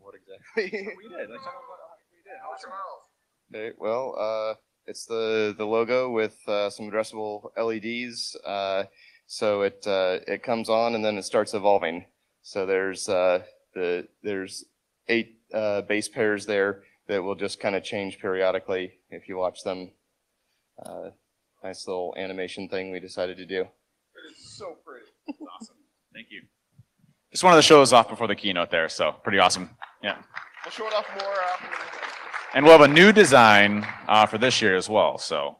what exactly? We did. Let's talk about how we did. How? Okay, well, uh, it's the, the logo with, uh, some addressable LEDs. Uh, so it, uh, it comes on and then it starts evolving. So there's, uh, the, there's eight, uh, base pairs there that will just kind of change periodically if you watch them. Uh, nice little animation thing we decided to do. It is so pretty. It's awesome. Just one of the shows off before the keynote there, so pretty awesome. Yeah. We'll show it off more after. And we'll have a new design uh, for this year as well. So